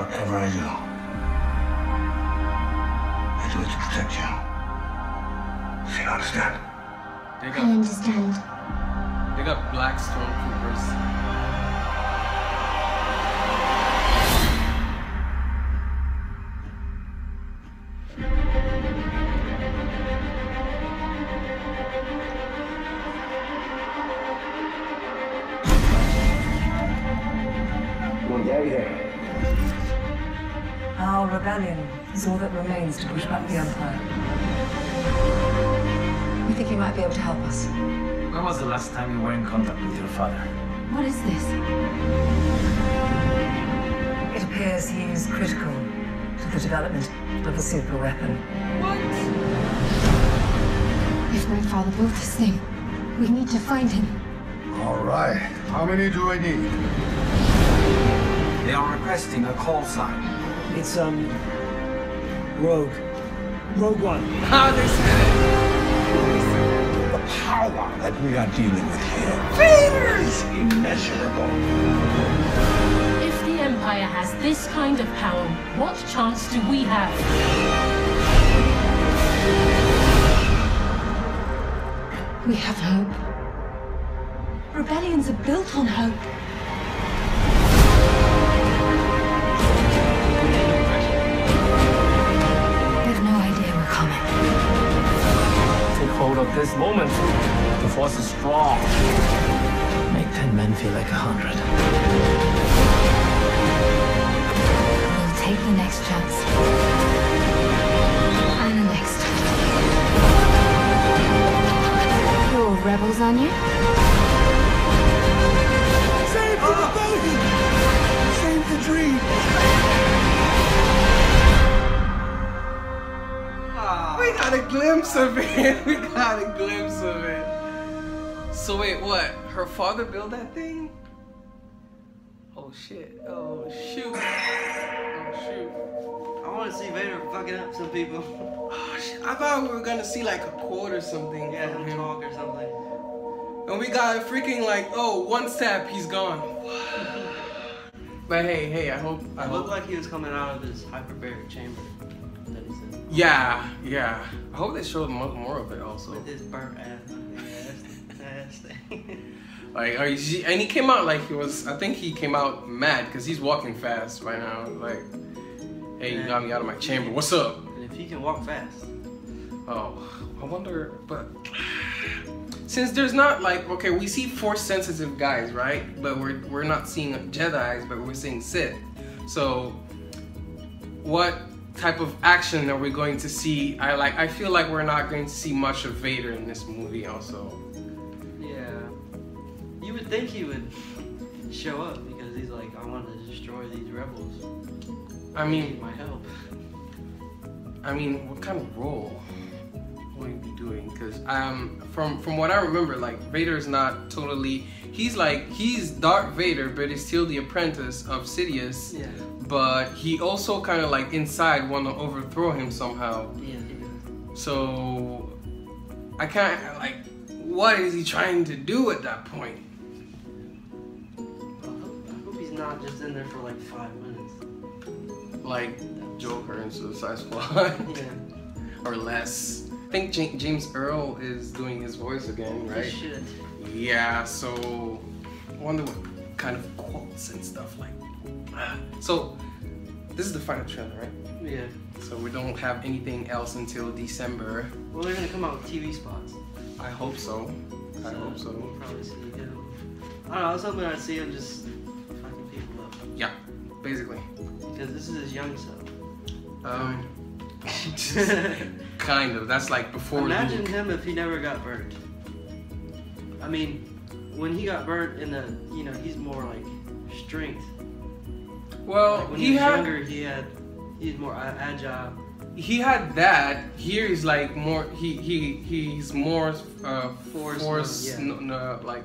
whatever I do, I do it to protect you. So you understand? They I got understand. they got black stormtroopers. Our rebellion is all that remains to push back the Empire. We think you might be able to help us. When was the last time you were in contact with your father? What is this? It appears he is critical to the development of a super weapon. What? If my father built this thing, we need to find him. All right. How many do I need? They are requesting a call sign. It's, um, Rogue. Rogue One. Ah, they said The power that we are dealing with here here is immeasurable. If the Empire has this kind of power, what chance do we have? We have hope. Rebellions are built on hope. Take hold of this moment. The force is strong. Make ten men feel like a hundred. We'll take the next chance. And the next. You're rebels, aren't you? Got a glimpse of it. We got a glimpse of it. So wait, what? Her father built that thing? Oh shit. Oh shoot. Oh shoot. I want to see Vader fucking up some people. Oh shit. I thought we were gonna see like a quote or something yeah, from him talk or something. And we got a freaking like, oh, one step, he's gone. But hey, hey, I hope I It hope looked like he was coming out of his hyperbaric chamber. That he said. Yeah, yeah. I hope they showed mo- more of it also. With his burnt ass. ass, ass. Like, are you, and he came out like he was. I think he came out mad because he's walking fast right now. Like, hey, you got me out of my chamber. What's up? and if he can walk fast. Oh, I wonder. But since there's not like, okay, we see force sensitive guys, right? But we're we're not seeing Jedi's, but we're seeing Sith. So, what type of action are we're going to see? I like. I feel like we're not going to see much of Vader in this movie. Also, Yeah. You would think he would show up because he's like, I want to destroy these rebels. I mean, need my help. I mean, what kind of role will he be doing? Because um, from from what I remember, like Vader is not totally. He's like he's Darth Vader, but he's still the apprentice of Sidious. Yeah. But he also kind of like inside want to overthrow him somehow. Yeah. yeah. So I can't like. What is he trying to do at that point? I hope, he's not just in there for like five minutes. Like Joker in Suicide Squad, Yeah. or less. I think Ja- James Earl is doing his voice again, right? He should. Yeah, so I wonder what kind of quotes and stuff like. Ah. So this is the final trailer, right? Yeah. So we don't have anything else until December. Well, they're gonna come out with TV spots. I hope so. I hope so. We'll probably see him. I don't know. I was hoping I'd see him just fucking people up Yeah, basically. because this is his young self. Um, kind of. That's like before. Imagine Luke. him if he never got burnt. I mean, when he got burnt in the, you know, he's more like strength. Well, Like when he he was had younger, he had, he's more agile. he had that. Here he's like more. He he he's more uh, Force, force. yeah. no, no, like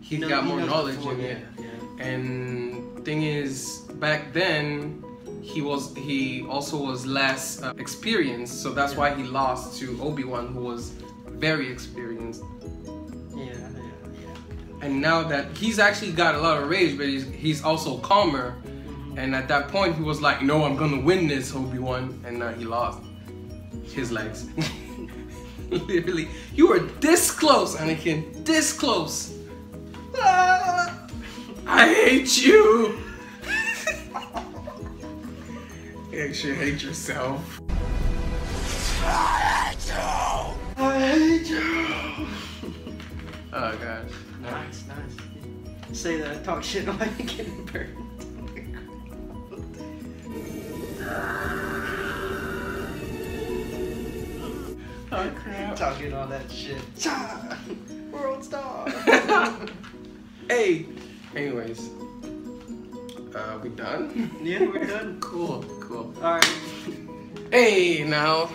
he's He know- got he more knowledge before, in yeah, it. Yeah. And thing is, back then, he was he also was less uh, experienced, so that's why he lost to Obi Wan, who was very experienced. Yeah, yeah, yeah. and now that he's actually got a lot of rage, but he's he's also calmer. And at that point, he was like, "No, I'm gonna win this, Obi Wan," and now he lost his legs. Literally, you were this close, Anakin. This close. Ah, I hate you. You should hate yourself. I hate you. I hate you. Oh gosh. Nice, nice. Say that, talk shit while you're getting burned. Oh crap. Talking all that shit. Cha! World star. Hey. Anyways. Uh, we done? yeah, we're done. Cool, cool. All right. Hey, now